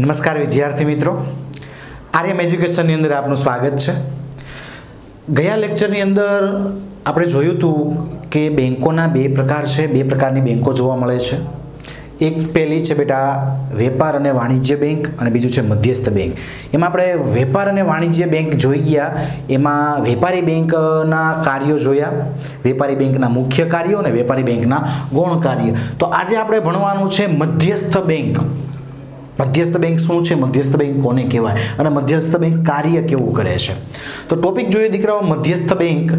નમસ્કાર વિદ્યાર્થી મિત્રો. આર્યમ એજ્યુકેશનની અંદર આપનું સ્વાગત છે. ગયા લેક્ચરની અંદર આપણે જોયું હતું કે બેન્કોના બે પ્રકાર છે, બે પ્રકારની બેન્કો જોવા મળે છે. એક પહેલી છે બેટા વેપાર અને વાણિજ્ય બેંક અને બીજું છે મધ્યસ્થ બેંક. એમાં આપણે વેપાર અને વાણિજ્ય બેંક જોઈ ગયા. એમાં વેપારી બેંકના કાર્યો જોયા. વેપારી બેંકના મુખ્ય કાર્યો અને વેપારી બેંકના ગૌણ કાર્ય. તો આજે આપણે ભણવાનું છે મધ્યસ્થ બેંક. મધ્યસ્થ બેંક શું છે? મધ્યસ્થ બેંક કોને કહેવાય? અને મધ્યસ્થ બેંક કાર્ય કેવું કરે છે? તો ટોપિક જોઈએ દીકરાઓ, મધ્યસ્થ બેંક.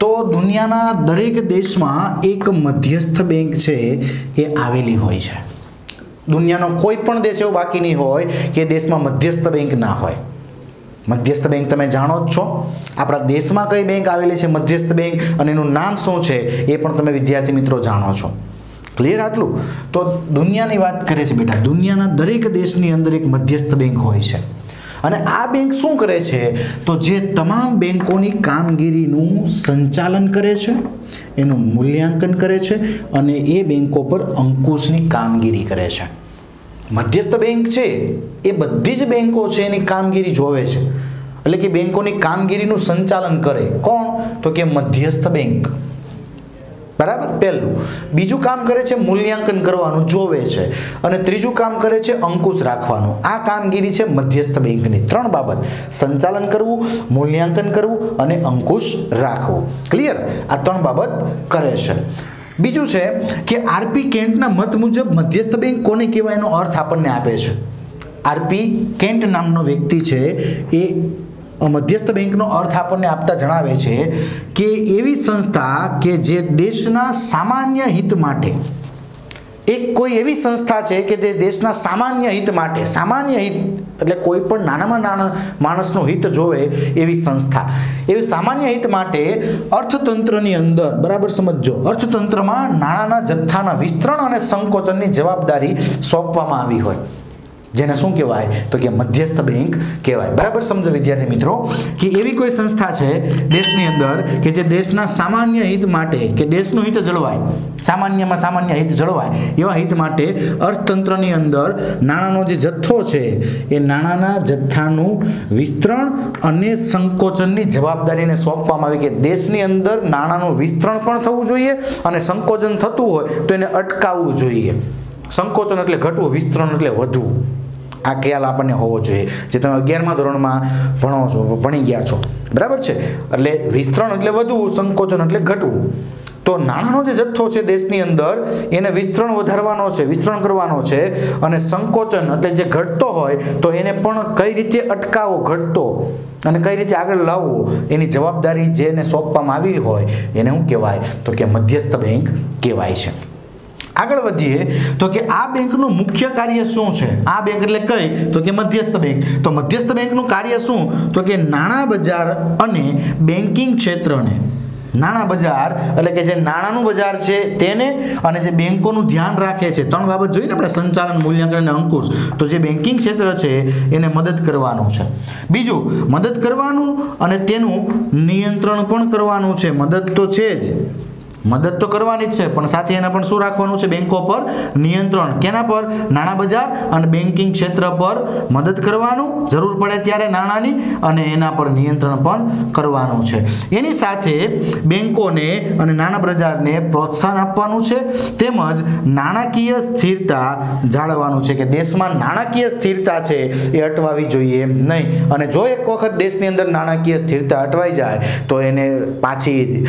તો દુનિયાના દરેક દેશમાં એક મધ્યસ્થ બેંક છે એ આવેલી હોય છે. દુનિયાનો કોઈ પણ દેશ એવો બાકી નહીં હોય કે દેશમાં મધ્યસ્થ બેંક ના હોય. મધ્યસ્થ બેંક તમે જાણો જ છો. આપણા દેશમાં કઈ બેંક આવેલી છે મધ્યસ્થ બેંક અને એનું નામ શું છે એ પણ તમે વિદ્યાર્થી મિત્રો જાણો છો. ક્લિયર આટલું? તો દુનિયાની વાત કરે છે બેટા. દુનિયાના દરેક દેશની અંદર એક મધ્યસ્થ બેંક હોય છે. અને આ બેંક શું કરે છે? તો જે તમામ બેંકોની કામગીરીનું સંચાલન કરે છે, એનું મૂલ્યાંકન કરે છે અને એ બેંકો પર અંકુશની કામગીરી કરે છે. મધ્યસ્થ બેંક છે, એ બધી જ બેંકો છે એની કામગીરી જોવે છે. એટલે કે બેંકોની કામગીરીનું સંચાલન કરે. કોણ? તો કે મધ્યસ્થ બેંક. બરાબર? પહેલું. બીજું કામ કરે છે મૂલ્યાંકન કરવાનું, જોવે છે. અને ત્રીજું કામ કરે છે અંકુશ રાખવાનું. આ કામગીરી છે મધ્યસ્થ બેંકની. ત્રણ બાબત. સંચાલન કરવું, મૂલ્યાંકન કરવું અને અંકુશ રાખવું. ક્લિયર આ ત્રણ બાબત કરે છે. બીજું છે કે આરપી કેન્ટના મત મુજબ મધ્યસ્થ બેંક કોને કહેવાય એનો અર્થ આપણને આપે છે. આરપી કેન્ટ નામનો વ્યક્તિ છે એ મધ્યસ્થ બેંકનો અર્થ આપણને આપતા જણાવે છે કે એવી સંસ્થા કે જે દેશના સામાન્ય હિત માટે, એક કોઈ એવી સંસ્થા છે કે જે દેશના સામાન્ય હિત માટે, સામાન્ય હિત એટલે કોઈ પણ નાનામાં નાના માણસનું હિત જોવે એવી સંસ્થા. એવી સામાન્ય હિત માટે અર્થતંત્રની અંદર, બરાબર સમજો અર્થતંત્રમાં નાણાંના જથ્થાના વિસ્તરણ અને સંકોચનની જવાબદારી સોંપવામાં આવી હોય. જેને શું કહેવાય? તો કે મધ્યસ્થ બેંક કહેવાય. બરાબર સમજો વિદ્યાર્થી મિત્રો? કે એવી કોઈ સંસ્થા છે દેશની અંદર કે જે દેશના સામાન્ય હિત માટે, કે દેશનું હિત જળવાય, સામાન્યમાં સામાન્ય હિત જળવાય, એવા હિત માટે અર્થતંત્રની અંદર નાણાંનો જે જથ્થો છે, એ નાણાંના જથ્થાનું વિસ્તરણ અને સંકોચનની જવાબદારીને સોંપવામાં આવી કે દેશની અંદર નાણાંનું વિસ્તરણ પણ થવું જોઈએ અને સંકોચન થતું હોય તો એને અટકાવવું જોઈએ. સંકોચન એટલે ઘટવું, વિસ્તરણ એટલે વધવું. આ ખ્યાલ આપણને હોવો જોઈએ, જે તમે અગિયારમા ધોરણમાં ભણો છો, ભણી ગયા છો. બરાબર છે? એટલે વિસ્તરણ એટલે વધવું, સંકોચન એટલે ઘટવું. તો નાણાંનો જે જથ્થો છે દેશની અંદર, એને વિસ્તરણ વધારવાનો છે, વિસ્તરણ કરવાનો છે, અને સંકોચન એટલે જે ઘટતો હોય, તો એને પણ કઈ રીતે અટકાવો ઘટતો, અને કઈ રીતે આગળ લાવવો, એની જવાબદારી જેને સોંપવામાં આવી હોય, એને શું કહેવાય? તો કે મધ્યસ્થ બેંક કહેવાય છે. આગળ વધીએ, તો કે આ બેંકનું મુખ્ય કાર્ય શું છે? આ બેંક એટલે કઈ? તો કે મધ્યસ્થ બેંક. તો મધ્યસ્થ બેંકનું કાર્ય શું? તો કે નાણાં બજાર અને બેન્કિંગ ક્ષેત્રને. નાણાં બજાર, એટલે કે જે નાણાંનું બજાર છે તેને અને જે બેંકોનું ધ્યાન રાખે છે. ત્રણ બાબત જોઈએ ને આપણે સંચાલન, મૂલ્યાંકન અને અંકુશ. તો જે બેન્કિંગ ક્ષેત્ર છે એને મદદ કરવાનું છે. બીજું, મદદ કરવાનું અને તેનું નિયંત્રણ પણ કરવાનું છે. મદદ તો છે જ. મદદ તો કરવાની જ છે, પણ સાથે એના પણ શું રાખવાનું છે? બેંકો પર નિયંત્રણ. કેના પર? નાણાં બજાર અને બેન્કિંગ ક્ષેત્ર પર મદદ કરવાનું. જરૂર પડે ત્યારે નાણાંની અને એના પર નિયંત્રણ પણ કરવાનું છે. એની સાથે બેંકોને અને નાણાં બજારને પ્રોત્સાહન આપવાનું છે, તેમજ નાણાકીય સ્થિરતા જાળવવાનું છે, કે દેશમાં નાણાકીય સ્થિરતા છે એ અટવાવી જોઈએ નહીં. અને જો એક વખત દેશની અંદર નાણાકીય સ્થિરતા અટવાઈ જાય, તો એને પાછી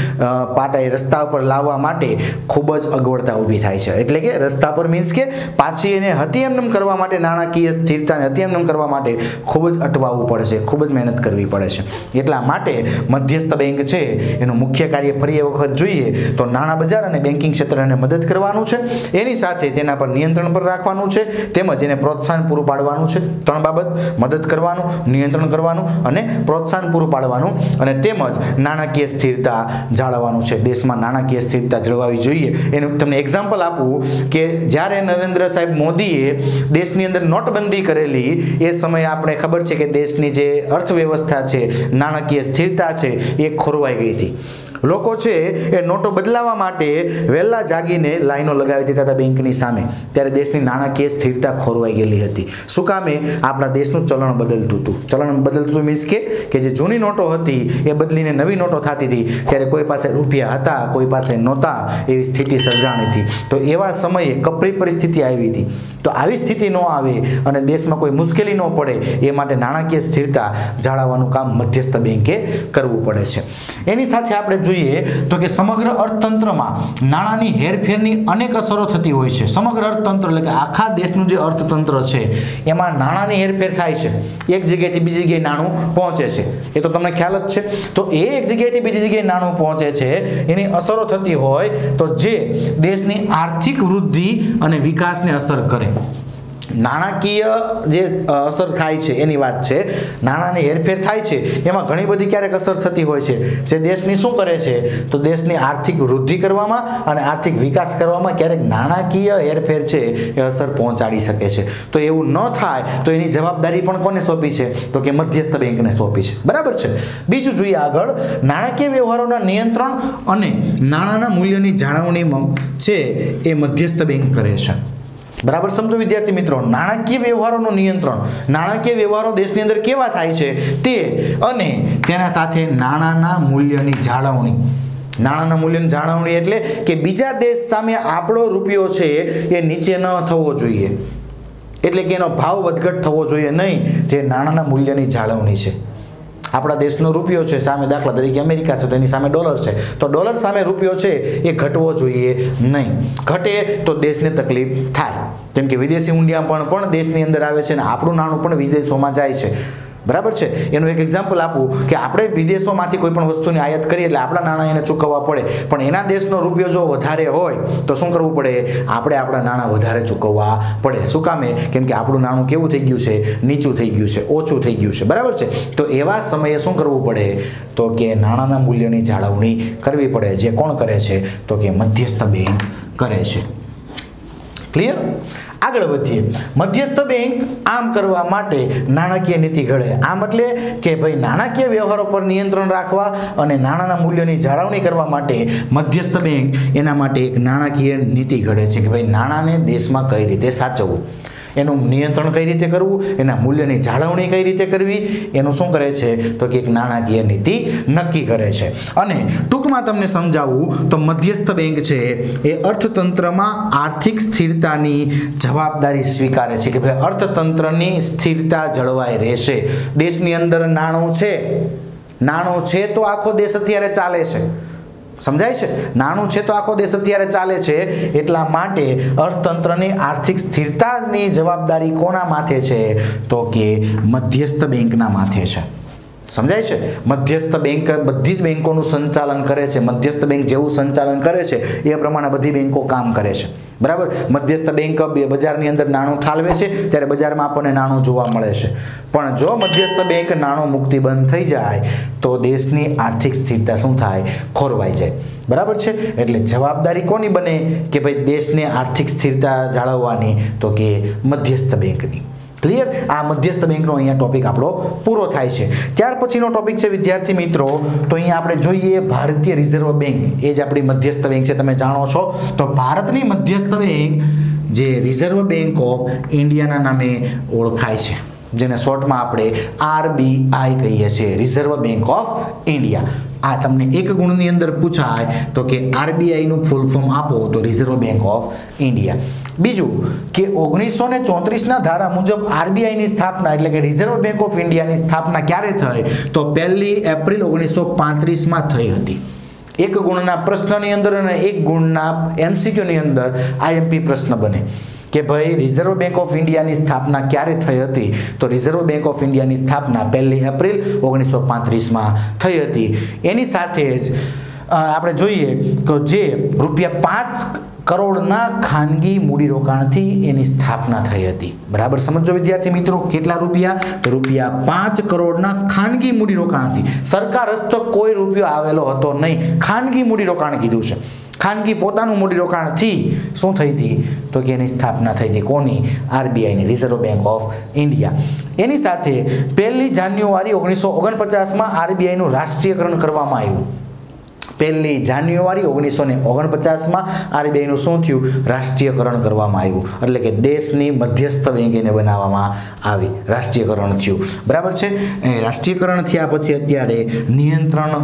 પાટાઈ રસ્તા લાવવા માટે ખૂબ જ અગવડતા ઊભી થાય છે. એટલે કે રસ્તા પર મીન્સ કે પાછી એને હતી એમનેમ કરવા માટે, નાણાકીય સ્થિરતાને હતી કરવા માટે ખૂબ જ અટવાવવું પડે છે ખૂબ જ મહેનત કરવી પડે છે. એટલા માટે મધ્યસ્થ બેંક છે, એનું મુખ્ય કાર્ય ફરી એ વખત જોઈએ તો નાણાં બજાર અને બેન્કિંગ ક્ષેત્રને મદદ કરવાનું છે. એની સાથે તેના પર નિયંત્રણ પર રાખવાનું છે, તેમજ એને પ્રોત્સાહન પૂરું પાડવાનું છે. ત્રણ બાબત, મદદ કરવાનું, નિયંત્રણ કરવાનું અને પ્રોત્સાહન પૂરું પાડવાનું અને તેમજ નાણાકીય સ્થિરતા જાળવવાનું છે. દેશમાં નાણાકીય નાણાકીય સ્થિરતા જળવાવી જોઈએ. એનું તમને એક્ઝામ્પલ આપું કે જ્યારે નરેન્દ્ર સાહેબ મોદીએ દેશની અંદર નોટબંધી કરેલી, એ સમયે આપણે ખબર છે કે દેશની જે અર્થવ્યવસ્થા છે, નાણાકીય સ્થિરતા છે, એ ખોરવાઈ ગઈ હતી. લોકો છે એ નોટો બદલાવા માટે વહેલા જાગીને લાઈનો લગાવી દેતા હતા બેંકની સામે. ત્યારે દેશની નાણાકીય સ્થિરતા ખોરવાઈ ગયેલી હતી. શું કામે? આપણા દેશનું ચલણ બદલતું હતું. ચલણ બદલતું હતું મીન્સ કે કે જે જૂની નોટો હતી, એ બદલીને નવી નોટો થતી હતી. ત્યારે કોઈ પાસે રૂપિયા હતા, કોઈ પાસે નહોતા એવી સ્થિતિ સર્જાણી હતી. તો એવા સમયે કપરી પરિસ્થિતિ આવી હતી. તો આવી સ્થિતિ ન આવે અને દેશમાં કોઈ મુશ્કેલી ન પડે, એ માટે નાણાકીય સ્થિરતા જાળવવાનું કામ મધ્યસ્થ બેંકે કરવું પડે છે. એની સાથે આપણે જોઈએ તો કે સમગ્ર અર્થતંત્રમાં નાણાંની હેરફેરની અનેક અસરો થતી હોય છે. સમગ્ર અર્થતંત્ર એટલે કે આખા દેશનું જે અર્થતંત્ર છે, એમાં નાણાંની હેરફેર થાય છે. એક જગ્યાએથી બીજી જગ્યાએ નાણું પહોંચે છે. એ તો તમને ખ્યાલ જ છે. તો એ એક જગ્યાએથી બીજી જગ્યાએ નાણું પહોંચે છે, એની અસરો થતી હોય તો જે દેશની આર્થિક વૃદ્ધિ અને વિકાસને અસર કરે. નાણાકીય જે અસર થાય છે, એની વાત છે. નાણાંની હેરફેર થાય છે. એમાં ઘણી બધી ક્યારેક અસર થતી હોય છે. જે દેશની શું કરે છે? તો દેશની આર્થિક વૃદ્ધિ કરવામાં અને આર્થિક વિકાસ કરવામાં ક્યારેક નાણાકીય હેરફેર છે, એ અસર પહોંચાડી શકે છે. તો એવું ન થાય, તો એની જવાબદારી પણ કોને સોંપી છે? તો કે મધ્યસ્થ બેંકને સોંપી છે. બરાબર છે? બીજું જોઈએ આગળ. નાણાકીય વ્યવહારોના નિયંત્રણ અને નાણાંના મૂલ્યની જાળવણી છે, એ મધ્યસ્થ બેંક કરે છે. બરાબર સમજો વિદ્યાર્થી મિત્રો, નાણાકીય વ્યવહારોનું નિયંત્રણ. નાણાકીય વ્યવહારો દેશની અંદર કેવા થાય છે? તે અને તેના સાથે નાણાંના મૂલ્યની જાળવણી. નાણાંના મૂલ્યની જાળવણી એટલે કે બીજા દેશ સામે આપણો રૂપિયો છે એ નીચે ન થવો જોઈએ. એટલે કે એનો ભાવ વધઘટ થવો જોઈએ નહીં, જે નાણાંના મૂલ્યની જાળવણી છે. આપણા દેશનો રૂપિયો છે, સામે દાખલા તરીકે અમેરિકા છે, તો એની સામે ડોલર છે. તો ડોલર સામે રૂપિયો છે, એ ઘટવો જોઈએ નહીં. ઘટે તો દેશને તકલીફ થાય. જેમ કે વિદેશી ઊંડિયા પણ પણ દેશની અંદર આવે છે અને આપણું નાણું પણ વિદેશોમાં જાય છે. બરાબર છે? એનું એક એક્ઝામ્પલ આપું કે આપણે વિદેશોમાંથી કોઈ પણ વસ્તુની આયાત કરીએ એટલે આપણા નાણાં એને ચૂકવવા પડે. પણ એના દેશનો રૂપિયો જો વધારે હોય, તો શું કરવું પડે? આપણે આપણા નાણાં વધારે ચૂકવવા પડે. શું કામે? કેમ કે આપણું નાણું કેવું થઈ ગયું છે? નીચું થઈ ગયું છે, ઓછું થઈ ગયું છે. બરાબર છે? તો એવા સમયે શું કરવું પડે? તો કે નાણાંના મૂલ્યની જાળવણી કરવી પડે. જે કોણ કરે છે? તો કે મધ્યસ્થ બેંક કરે છે. ક્લિયર આગળ વધીએ. મધ્યસ્થ બેંક આમ કરવા માટે નાણાકીય નીતિ ઘડે. આમ એટલે કે ભાઈ નાણાકીય વ્યવહારો પર નિયંત્રણ રાખવા અને નાણાંના મૂલ્યોની જાળવણી કરવા માટે મધ્યસ્થ બેંક એના માટે એક નાણાકીય નીતિ ઘડે છે કે ભાઈ નાણાંને દેશમાં કઈ રીતે સાચવવું. એનું નિયંત્રણ કઈ રીતે કરવું, એના મૂલ્યની જાળવણી કઈ રીતે કરવી, એનું શું કરે છે, તો કે એક નાણાકીય નીતિ નક્કી કરે છે. અને ટૂંકમાં તમને સમજાવું, તો મધ્યસ્થ બેંક છે, એ અર્થતંત્રમાં આર્થિક સ્થિરતાની જવાબદારી સ્વીકારે છે, કે ભાઈ અર્થતંત્રની સ્થિરતા જળવાઈ રહેશે. દેશની અંદર નાણું છે નાણું છે તો આખો દેશ અત્યારે ચાલે છે. સમજાય છે? નાણું છે તો આખો દેશ અત્યારે ચાલે છે. એટલા માટે અર્થતંત્રની આર્થિક સ્થિરતાની જવાબદારી કોના માથે છે? તો કે મધ્યસ્થ બેંકના માથે છે. સમજાય છે? મધ્યસ્થ બેંક બધી જ બેંકોનું સંચાલન કરે છે. મધ્યસ્થ બેંક જેવું સંચાલન કરે છે. એ પ્રમાણે બધી બેંકો કામ કરે છે. બરાબર? મધ્યસ્થ બેંક બજારની અંદર નાણું ઠાલવે છે, ત્યારે બજારમાં આપણને નાણું જોવા મળે છે. પણ જો મધ્યસ્થ બેંક નાણું મુક્તિ બંધ થઈ જાય, તો દેશની આર્થિક સ્થિરતા શું થાય? ખોરવાઈ જાય. બરાબર છે? એટલે જવાબદારી કોની બને? કે ભાઈ દેશને આર્થિક સ્થિરતા જાળવવાની? તો કે મધ્યસ્થ બેંકની. ક્લિયર આ મધ્યસ્થ બેંકનો અહીંયા ટોપિક આપણો પૂરો થાય છે. ત્યાર પછીનો ટોપિક છે, વિદ્યાર્થી મિત્રો, તો અહીંયા આપણે જોઈએ ભારતીય રિઝર્વ બેંક એ જ આપણી મધ્યસ્થ બેંક છે, તમે જાણો છો. તો ભારતની મધ્યસ્થ બેંક જે રિઝર્વ બેંક ઓફ ઇન્ડિયાના નામે ઓળખાય છે. જેને શોર્ટમાં આપણે આરબીઆઈ કહીએ છીએ રિઝર્વ બેંક ઓફ ઇન્ડિયા આ તમને એક ગુણની અંદર પૂછાય તો કે આરબીઆઈનું ફૂલ ફોર્મ આપો તો રિઝર્વ બેંક ઓફ ઇન્ડિયા બીજું કે ઓગણીસો ને ચોત્રીસના ધારા મુજબ આરબીઆઈની સ્થાપના એટલે કે રિઝર્વ બેંક ઓફ ઇન્ડિયાની સ્થાપના ક્યારે થઈ? તો પહેલી એપ્રિલ ઓગણીસો પાંત્રીસમાં થઈ હતી. એક ગુણના પ્રશ્નની અંદર અને એક ગુણના એમસીક્યુની અંદર આઈએમપી પ્રશ્ન બને. કે ભાઈ રિઝર્વ બેંક ઓફ ઇન્ડિયાની સ્થાપના ક્યારે થઈ હતી? તો રિઝર્વ બેંક ઓફ ઇન્ડિયાની સ્થાપના પહેલી એપ્રિલ ઓગણીસો પાંત્રીસમાં થઈ હતી. એની સાથે જ આપણે જોઈએ કે જે રૂપિયા પાંચ કરોડના ખાનગી મૂડીરોકાણથી એની સ્થાપના થઈ હતી. બરાબર સમજો વિદ્યાર્થી મિત્રો, કેટલા રૂપિયા? રૂપિયા પાંચ કરોડના ખાનગી મૂડીરોકાણથી. સરકાર રસ્તો કોઈ રૂપિયો આવેલો હતો નહીં. ખાનગી મૂડીરોકાણ કીધું છે. ખાનગી પોતાનું મૂડીરોકાણથી શું થઈ હતી? તો કે એની સ્થાપના થઈ હતી. કોની? આરબીઆઈની રિઝર્વ બેંક ઓફ ઇન્ડિયા એની સાથે પહેલી જાન્યુઆરી ઓગણીસો ઓગણપચાસમાં આરબીઆઈનું રાષ્ટ્રીયકરણ કરવામાં આવ્યું. પહેલી જાન્યુઆરી ઓગણીસો ને ઓગણપચાસમાં આરબીઆઈનું શું થયું? રાષ્ટ્રીયકરણ કરવામાં આવ્યું. એટલે કે દેશની મધ્યસ્થ બેંક બનાવવામાં આવી. રાષ્ટ્રીયકરણ થયું. બરાબર છે? રાષ્ટ્રીયકરણ થયા પછી અત્યારે નિયંત્રણ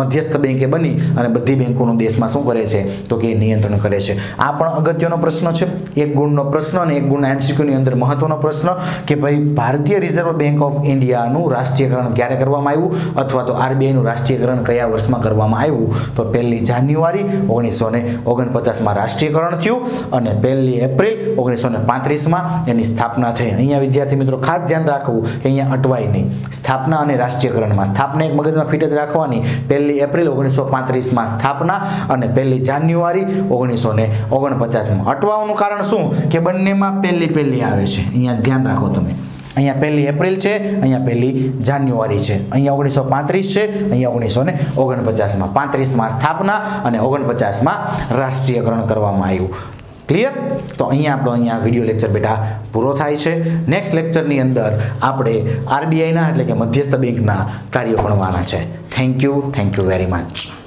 મધ્યસ્થ બેંકે બની અને બધી બેંકોનું દેશમાં શું કરે છે? તો કે નિયંત્રણ કરે છે. આ પણ અગત્યનો પ્રશ્ન છે. એક ગુણનો પ્રશ્ન અને એક ગુણના એમસીક્યુની અંદર મહત્વનો પ્રશ્ન કે ભાઈ ભારતીય રિઝર્વ બેંક ઓફ ઇન્ડિયાનું રાષ્ટ્રીયકરણ ક્યારે કરવામાં આવ્યું? અથવા તો આરબીઆઈનું રાષ્ટ્રીયકરણ કયા વર્ષમાં કરવામાં આવ્યું? તો પહેલી જાન્યુઆરી ઓગણીસો ને ઓગણપચાસમાં રાષ્ટ્રીયકરણ થયું અને પહેલી એપ્રિલ ઓગણીસો ને પાંત્રીસમાં એની સ્થાપના થઈ. અહીંયા વિદ્યાર્થી મિત્રો ખાસ ધ્યાન રાખવું કે અહીંયા અટવાય નહીં. સ્થાપના અને રાષ્ટ્રીયકરણમાં સ્થાપના એક મગજમાં ફિટ જ રાખવાની. પહેલી એપ્રિલ ઓગણીસો પાંત્રીસમાં સ્થાપના અને પહેલી જાન્યુઆરી ઓગણીસો ને ઓગણપચાસમાં. અટવાવાનું કારણ શું? કે બંનેમાં પહેલી પહેલી આવે છે. અહીંયા ધ્યાન રાખો તમે. અહીંયા પહેલી એપ્રિલ છે, અહીંયા પહેલી જાન્યુઆરી છે. અહીંયા ઓગણીસો પાંત્રીસ છે, અહીંયા ઓગણીસો ને ઓગણપચાસમાં. પાંત્રીસમાં સ્થાપના અને ઓગણપચાસમાં રાષ્ટ્રીયકરણ કરવામાં આવ્યું. ક્લિયર તો અહીંયા આપણો અહીંયા વીડિયો લેક્ચર બેટા પૂરો થાય છે. નેક્સ્ટ લેક્ચરની અંદર આપણે આરબીઆઈના એટલે કે મધ્યસ્થ બેંકના કાર્યો ભણવાના છે. Thank you thank you very much